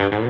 Mm-hmm.